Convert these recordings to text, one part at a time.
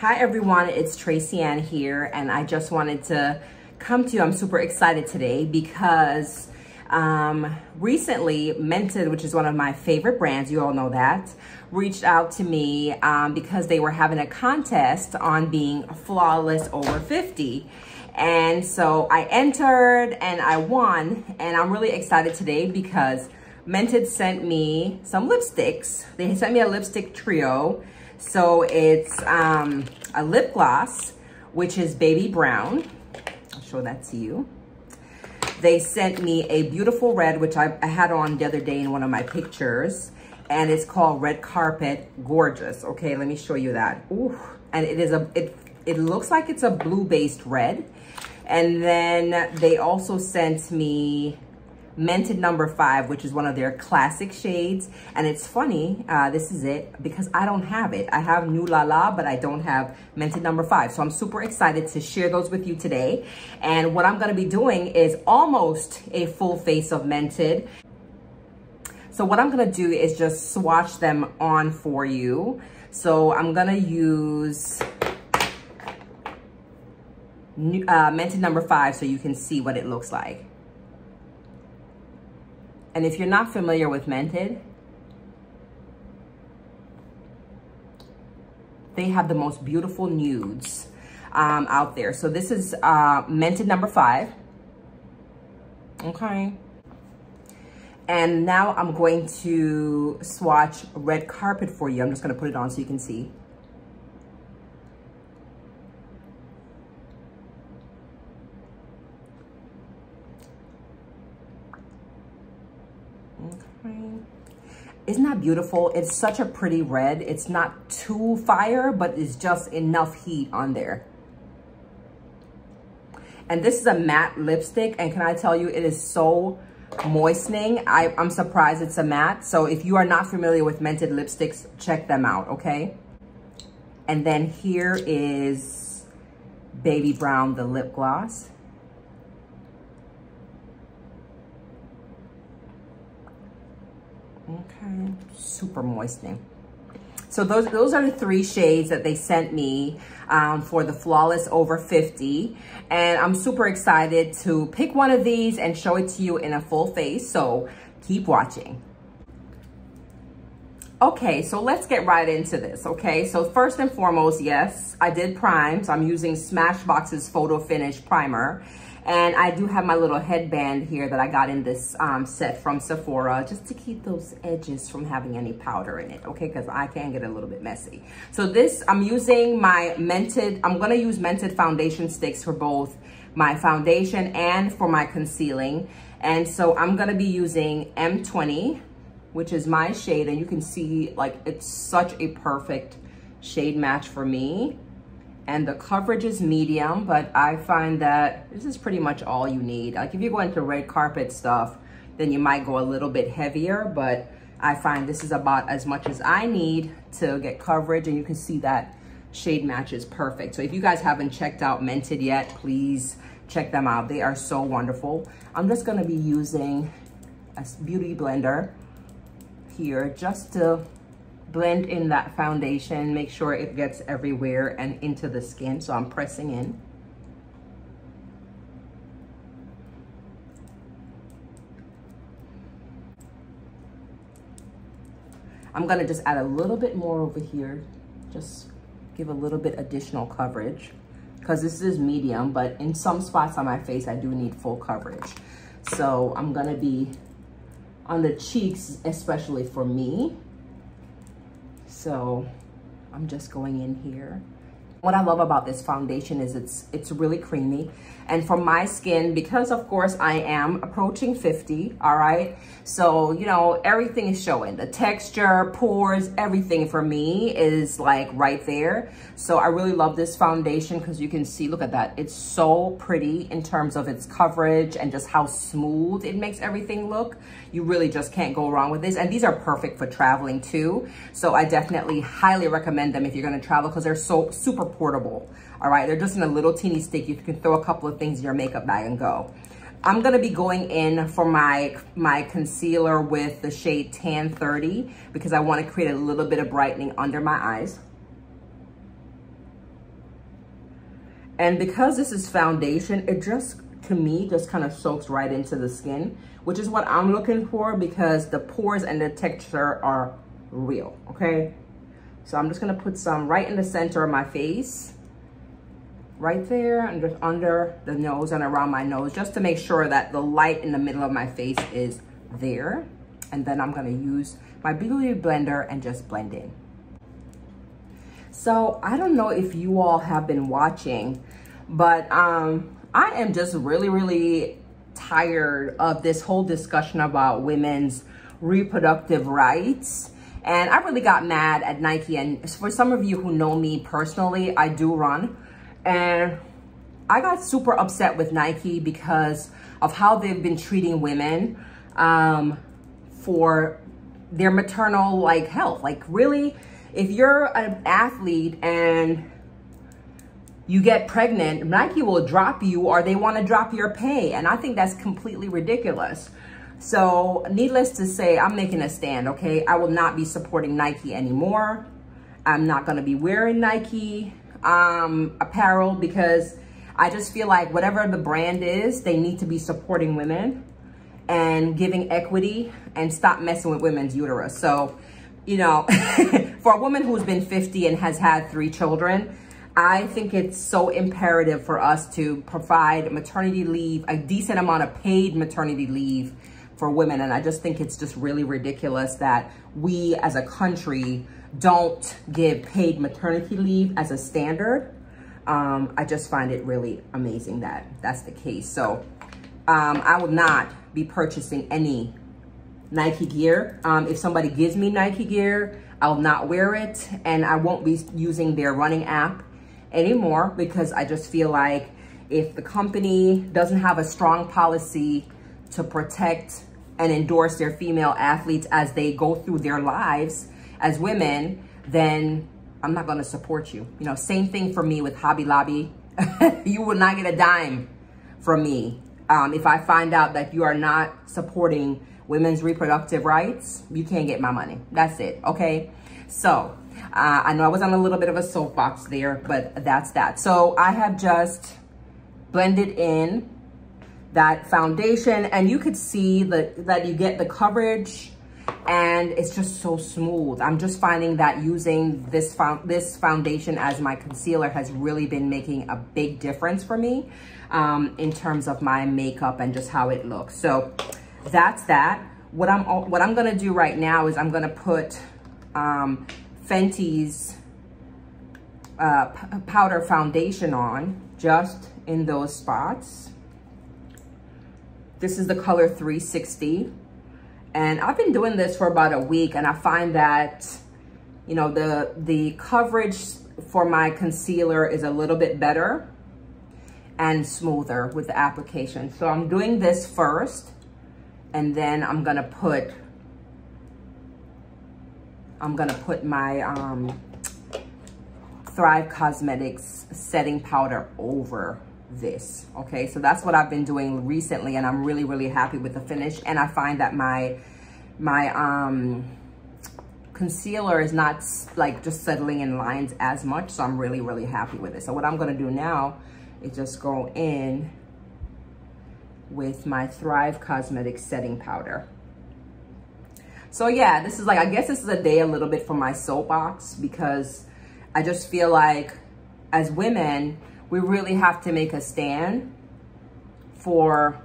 Hi everyone, it's Tracy Ann here and I just wanted to come to you. I'm super excited today because um, recently Mented, which is one of my favorite brands, you all know that, reached out to me um, because they were having a contest on being flawless over 50. And so I entered and I won and I'm really excited today because Mented sent me some lipsticks. They sent me a lipstick trio so it's um, a lip gloss, which is baby brown. I'll show that to you. They sent me a beautiful red, which I, I had on the other day in one of my pictures. And it's called Red Carpet Gorgeous. Okay, let me show you that. Ooh, and it is a, it, it looks like it's a blue-based red. And then they also sent me Mented number five, which is one of their classic shades. And it's funny, uh, this is it, because I don't have it. I have Nude La La, but I don't have Mented number five. So I'm super excited to share those with you today. And what I'm gonna be doing is almost a full face of Mented. So what I'm gonna do is just swatch them on for you. So I'm gonna use uh, Mented number five so you can see what it looks like. And if you're not familiar with Mented, they have the most beautiful nudes um, out there. So this is uh, Mented number five. Okay. And now I'm going to swatch Red Carpet for you. I'm just going to put it on so you can see. Isn't that beautiful? It's such a pretty red. It's not too fire, but it's just enough heat on there. And this is a matte lipstick. And can I tell you, it is so moistening. I, I'm surprised it's a matte. So if you are not familiar with Mented lipsticks, check them out, okay? And then here is Baby Brown, the lip gloss. Okay, super moistening. So those, those are the three shades that they sent me um, for the Flawless Over 50. And I'm super excited to pick one of these and show it to you in a full face. So keep watching. Okay, so let's get right into this, okay? So first and foremost, yes, I did prime. So I'm using Smashbox's Photo Finish Primer. And I do have my little headband here that I got in this um, set from Sephora just to keep those edges from having any powder in it, okay? Because I can get a little bit messy. So this, I'm using my Mented, I'm gonna use Mented foundation sticks for both my foundation and for my concealing. And so I'm gonna be using M20, which is my shade. And you can see like it's such a perfect shade match for me and the coverage is medium, but I find that this is pretty much all you need. Like if you go into red carpet stuff, then you might go a little bit heavier, but I find this is about as much as I need to get coverage and you can see that shade match is perfect. So if you guys haven't checked out Mented yet, please check them out. They are so wonderful. I'm just gonna be using a beauty blender here just to blend in that foundation, make sure it gets everywhere and into the skin. So I'm pressing in. I'm gonna just add a little bit more over here. Just give a little bit additional coverage because this is medium, but in some spots on my face, I do need full coverage. So I'm gonna be on the cheeks, especially for me. So I'm just going in here. What I love about this foundation is it's it's really creamy. And for my skin, because of course I am approaching 50, all right? So, you know, everything is showing. The texture, pores, everything for me is like right there. So I really love this foundation because you can see, look at that. It's so pretty in terms of its coverage and just how smooth it makes everything look. You really just can't go wrong with this. And these are perfect for traveling too. So I definitely highly recommend them if you're gonna travel because they're so super portable. All right, they're just in a little teeny stick. You can throw a couple of things in your makeup bag and go. I'm gonna be going in for my, my concealer with the shade Tan 30 because I wanna create a little bit of brightening under my eyes. And because this is foundation, it just, to me, just kind of soaks right into the skin, which is what I'm looking for because the pores and the texture are real, okay? So I'm just gonna put some right in the center of my face, right there and just under the nose and around my nose, just to make sure that the light in the middle of my face is there. And then I'm gonna use my Beauty Blender and just blend in. So I don't know if you all have been watching, but um, I am just really, really tired of this whole discussion about women's reproductive rights. And I really got mad at Nike. And for some of you who know me personally, I do run. And I got super upset with Nike because of how they've been treating women um, for their maternal like health. Like really, if you're an athlete and you get pregnant, Nike will drop you or they want to drop your pay. And I think that's completely ridiculous. So needless to say, I'm making a stand, okay? I will not be supporting Nike anymore. I'm not going to be wearing Nike um, apparel because I just feel like whatever the brand is, they need to be supporting women and giving equity and stop messing with women's uterus. So, you know, for a woman who's been 50 and has had three children, I think it's so imperative for us to provide maternity leave, a decent amount of paid maternity leave for women. And I just think it's just really ridiculous that we as a country don't give paid maternity leave as a standard. Um, I just find it really amazing that that's the case. So um, I will not be purchasing any Nike gear. Um, if somebody gives me Nike gear, I'll not wear it and I won't be using their running app anymore because I just feel like if the company doesn't have a strong policy to protect and endorse their female athletes as they go through their lives as women, then I'm not gonna support you. You know, same thing for me with Hobby Lobby. you will not get a dime from me. Um, if I find out that you are not supporting women's reproductive rights, you can't get my money. That's it, okay? So, uh, I know I was on a little bit of a soapbox there, but that's that. So I have just blended in that foundation and you could see that, that you get the coverage and it's just so smooth. I'm just finding that using this, this foundation as my concealer has really been making a big difference for me um, in terms of my makeup and just how it looks. So that's that. What I'm, what I'm gonna do right now is I'm gonna put um, Fenty's uh, powder foundation on just in those spots. This is the color 360. And I've been doing this for about a week and I find that, you know, the, the coverage for my concealer is a little bit better and smoother with the application. So I'm doing this first and then I'm gonna put I'm gonna put my um, Thrive Causemetics setting powder over this, okay? So that's what I've been doing recently and I'm really, really happy with the finish. And I find that my, my um, concealer is not like just settling in lines as much. So I'm really, really happy with it. So what I'm gonna do now is just go in with my Thrive Causemetics setting powder. So yeah, this is like, I guess this is a day a little bit for my soapbox because I just feel like as women, we really have to make a stand for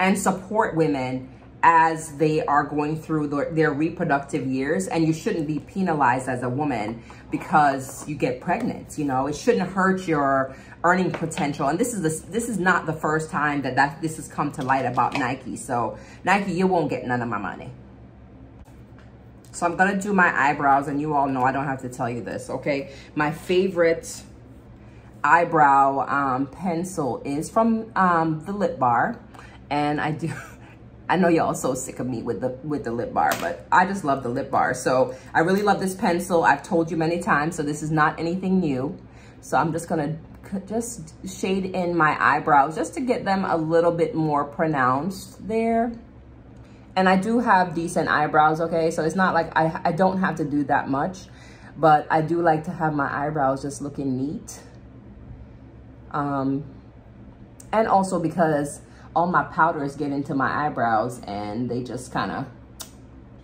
and support women as they are going through the, their reproductive years. And you shouldn't be penalized as a woman because you get pregnant you know? It shouldn't hurt your earning potential. And this is the, this is not the first time that, that this has come to light about Nike. So Nike you won't get none of my money. So I'm gonna do my eyebrows and you all know I don't have to tell you this, okay? My favorite eyebrow um, pencil is from um, the Lip Bar. And I do, I know y'all so sick of me with the, with the Lip Bar, but I just love the Lip Bar. So I really love this pencil. I've told you many times, so this is not anything new. So I'm just gonna just shade in my eyebrows just to get them a little bit more pronounced there. And I do have decent eyebrows, okay? So it's not like I, I don't have to do that much, but I do like to have my eyebrows just looking neat. Um, and also because all my powders get into my eyebrows and they just kind of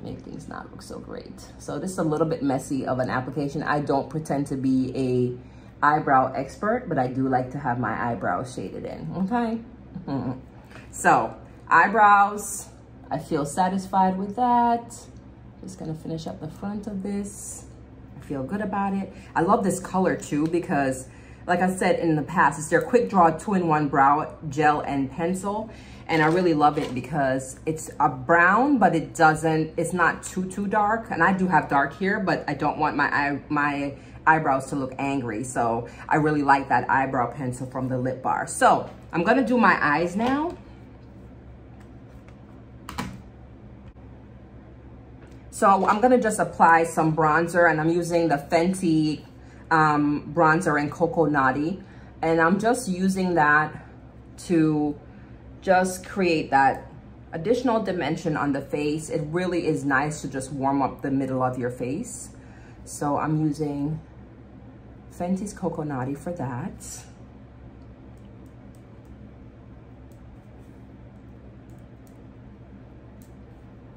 make things not look so great. So this is a little bit messy of an application. I don't pretend to be a eyebrow expert, but I do like to have my eyebrows shaded in, okay? So eyebrows, I feel satisfied with that. Just gonna finish up the front of this. I feel good about it. I love this color too because like I said in the past, it's their Quick Draw 2-in-1 Brow Gel and Pencil. And I really love it because it's a brown, but it doesn't, it's not too, too dark. And I do have dark here, but I don't want my, eye, my eyebrows to look angry. So I really like that eyebrow pencil from the Lip Bar. So I'm gonna do my eyes now. So I'm gonna just apply some bronzer and I'm using the Fenty um, bronzer in Cocoa Naughty. And I'm just using that to just create that additional dimension on the face. It really is nice to just warm up the middle of your face. So I'm using Fenty's Cocoa Naughty for that.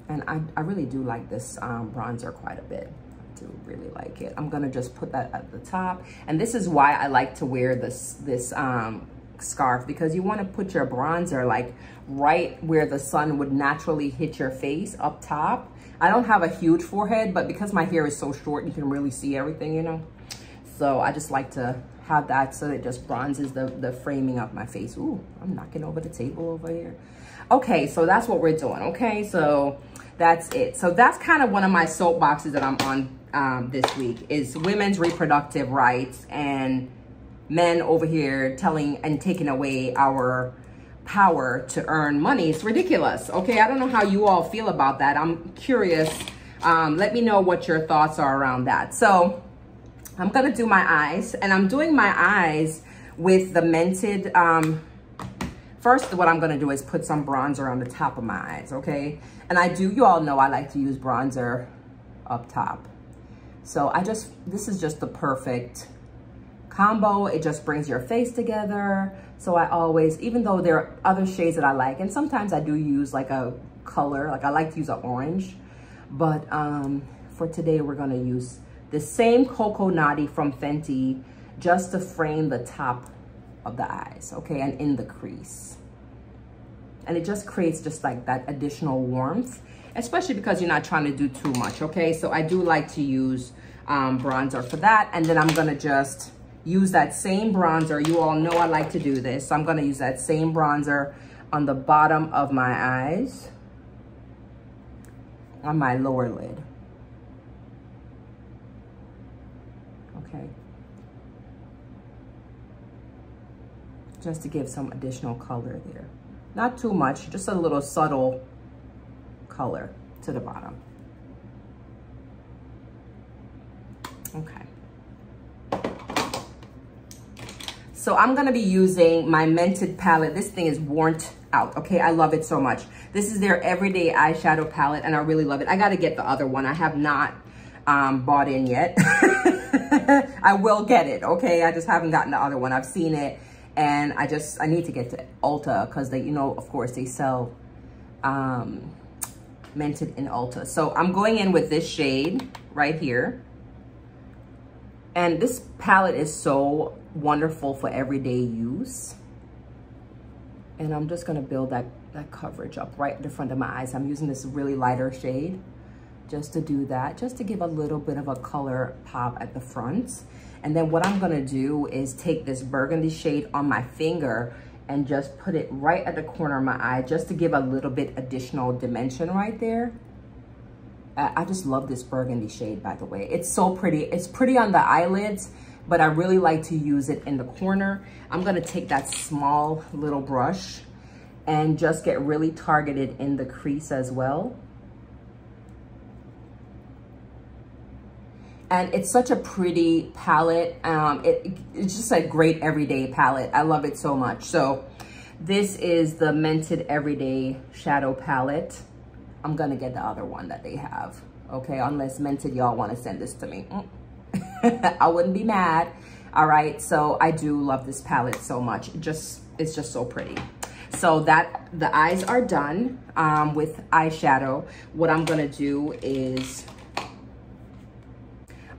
And I, I really do like this um, bronzer quite a bit. Do really like it. I'm gonna just put that at the top. And this is why I like to wear this, this um, scarf because you wanna put your bronzer like right where the sun would naturally hit your face up top. I don't have a huge forehead, but because my hair is so short, you can really see everything, you know? So I just like to have that so it just bronzes the, the framing of my face. Ooh, I'm knocking over the table over here. Okay, so that's what we're doing, okay? So that's it. So that's kind of one of my soapboxes that I'm on um, this week is women's reproductive rights and men over here telling and taking away our power to earn money. It's ridiculous. Okay, I don't know how you all feel about that. I'm curious. Um, let me know what your thoughts are around that. So I'm gonna do my eyes and I'm doing my eyes with the Mented um, First, what I'm gonna do is put some bronzer on the top of my eyes, okay? And I do, you all know I like to use bronzer up top. So I just, this is just the perfect combo. It just brings your face together. So I always, even though there are other shades that I like, and sometimes I do use like a color, like I like to use an orange, but um, for today we're gonna use the same Cocoa Naughty from Fenty just to frame the top of the eyes, okay, and in the crease. And it just creates just like that additional warmth, especially because you're not trying to do too much, okay? So I do like to use um, bronzer for that. And then I'm gonna just use that same bronzer. You all know I like to do this. So I'm gonna use that same bronzer on the bottom of my eyes, on my lower lid. Okay. just to give some additional color there. Not too much, just a little subtle color to the bottom. Okay. So I'm gonna be using my Mented palette. This thing is worn out, okay? I love it so much. This is their everyday eyeshadow palette and I really love it. I gotta get the other one. I have not um, bought in yet. I will get it, okay? I just haven't gotten the other one. I've seen it and I just, I need to get to Ulta because they, you know, of course they sell um, Mented in Ulta. So I'm going in with this shade right here. And this palette is so wonderful for everyday use. And I'm just gonna build that, that coverage up right in the front of my eyes. I'm using this really lighter shade just to do that, just to give a little bit of a color pop at the front. And then what I'm gonna do is take this burgundy shade on my finger and just put it right at the corner of my eye just to give a little bit additional dimension right there. I just love this burgundy shade, by the way. It's so pretty. It's pretty on the eyelids, but I really like to use it in the corner. I'm gonna take that small little brush and just get really targeted in the crease as well. And it's such a pretty palette. Um, it, it's just a great everyday palette. I love it so much. So this is the Mented Everyday Shadow Palette. I'm gonna get the other one that they have, okay? Unless Mented y'all wanna send this to me. Mm. I wouldn't be mad. All right, so I do love this palette so much. It just, it's just so pretty. So that, the eyes are done um, with eyeshadow. What I'm gonna do is,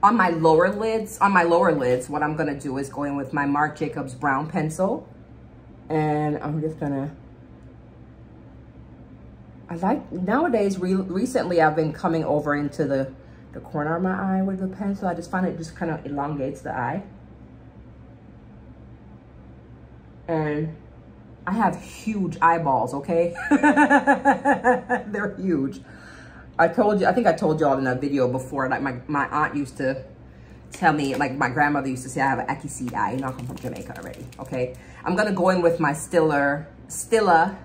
on my lower lids, on my lower lids, what I'm gonna do is go in with my Marc Jacobs brown pencil. And I'm just gonna, I like, nowadays, re recently I've been coming over into the, the corner of my eye with the pencil. I just find it just kind of elongates the eye. and I have huge eyeballs, okay? They're huge. I told you, I think I told y'all in a video before, like my, my aunt used to tell me, like my grandmother used to say I have an seed eye. You know, I come from Jamaica already, okay? I'm gonna go in with my Stiller, Stila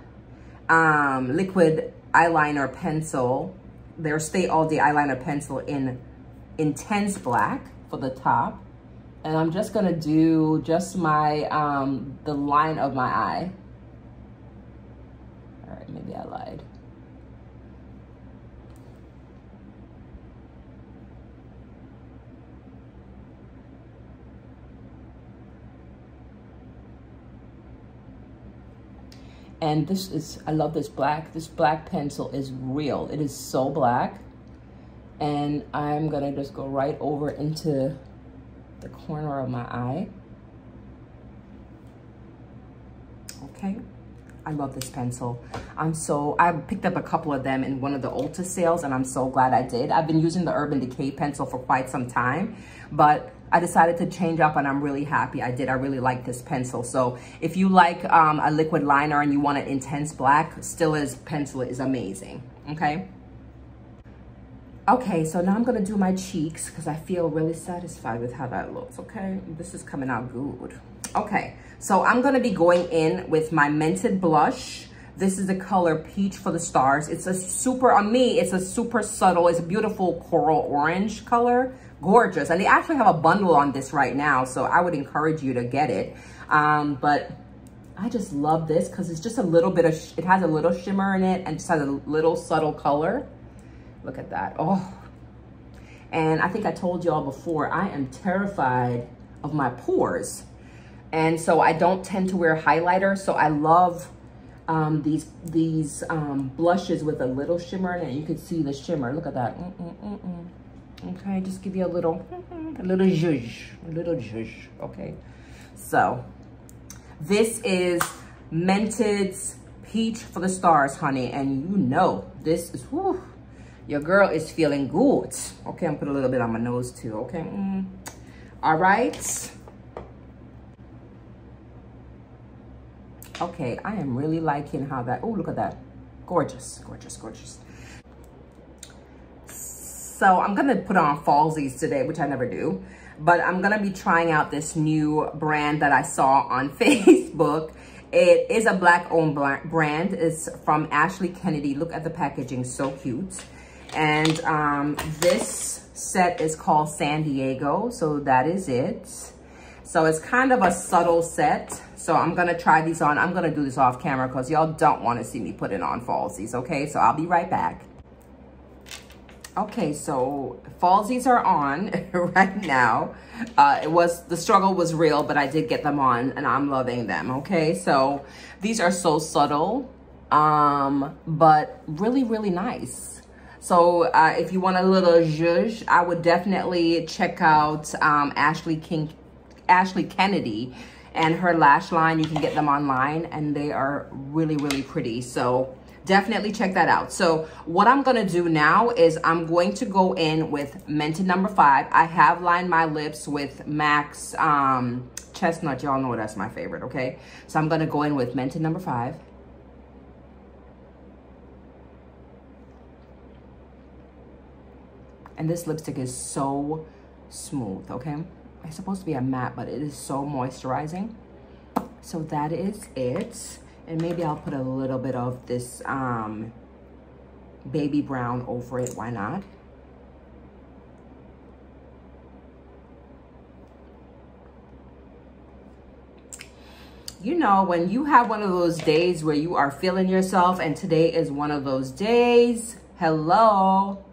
um, liquid eyeliner pencil. Their Stay All Day eyeliner pencil in intense black for the top. And I'm just gonna do just my, um, the line of my eye. All right, maybe I lied. And this is, I love this black. This black pencil is real. It is so black. And I'm gonna just go right over into the corner of my eye. Okay. I love this pencil. I'm so, I picked up a couple of them in one of the Ulta sales and I'm so glad I did. I've been using the Urban Decay pencil for quite some time, but I decided to change up and I'm really happy I did. I really like this pencil. So if you like um, a liquid liner and you want an intense black, Stila's pencil is amazing, okay? Okay, so now I'm gonna do my cheeks because I feel really satisfied with how that looks, okay? This is coming out good. Okay, so I'm gonna be going in with my Mented Blush. This is the color Peach for the Stars. It's a super, on me, it's a super subtle, it's a beautiful coral orange color. Gorgeous, and they actually have a bundle on this right now, so I would encourage you to get it. Um, but I just love this because it's just a little bit of, it has a little shimmer in it and just has a little subtle color. Look at that. Oh. And I think I told y'all before, I am terrified of my pores. And so I don't tend to wear highlighter. So I love um, these these um, blushes with a little shimmer in it. You can see the shimmer. Look at that. Mm -mm -mm okay, just give you a little, a little zhuzh, a little zhuzh. Okay, so this is Mented's Peach for the Stars, honey. And you know, this is, whew, your girl is feeling good. Okay, I'm put a little bit on my nose too, okay? Mm. All right. Okay, I am really liking how that, oh, look at that. Gorgeous, gorgeous, gorgeous. So I'm gonna put on falsies today, which I never do, but I'm gonna be trying out this new brand that I saw on Facebook. It is a black owned brand. It's from Ashley Kennedy. Look at the packaging, so cute. And um, this set is called San Diego. So that is it. So it's kind of a subtle set. So I'm going to try these on. I'm going to do this off camera because y'all don't want to see me putting on falsies. Okay, so I'll be right back. Okay, so falsies are on right now. Uh, it was, the struggle was real, but I did get them on and I'm loving them, okay? So these are so subtle, um, but really, really nice. So uh, if you want a little zhuzh, I would definitely check out um, Ashley King, Ashley Kennedy and her lash line. You can get them online and they are really, really pretty. So definitely check that out. So what I'm gonna do now is I'm going to go in with Mented number five. I have lined my lips with MAC's um, Chestnut. Y'all know that's my favorite, okay? So I'm gonna go in with Mented number five. And this lipstick is so smooth, okay? It's supposed to be a matte, but it is so moisturizing. So that is it. And maybe I'll put a little bit of this um, baby brown over it. Why not? you know, when you have one of those days where you are feeling yourself and today is one of those days, hello,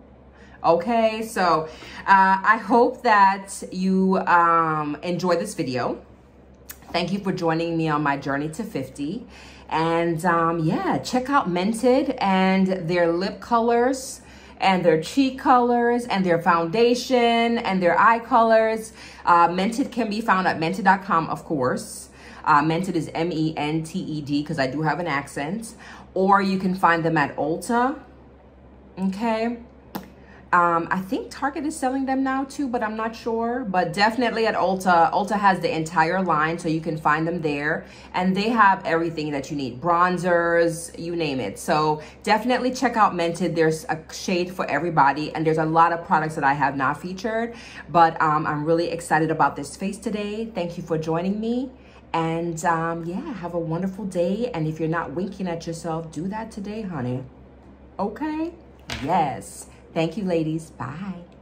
Okay, so uh, I hope that you um, enjoy this video. Thank you for joining me on my journey to 50. And um, yeah, check out Mented and their lip colors and their cheek colors and their foundation and their eye colors. Uh, Mented can be found at mented.com, of course. Uh, Mented is M-E-N-T-E-D because I do have an accent. Or you can find them at Ulta. Okay. Um, I think Target is selling them now too, but I'm not sure. But definitely at Ulta. Ulta has the entire line, so you can find them there. And they have everything that you need. Bronzers, you name it. So definitely check out Mented. There's a shade for everybody. And there's a lot of products that I have not featured. But um, I'm really excited about this face today. Thank you for joining me. And um, yeah, have a wonderful day. And if you're not winking at yourself, do that today, honey. Okay? Yes. Thank you, ladies. Bye.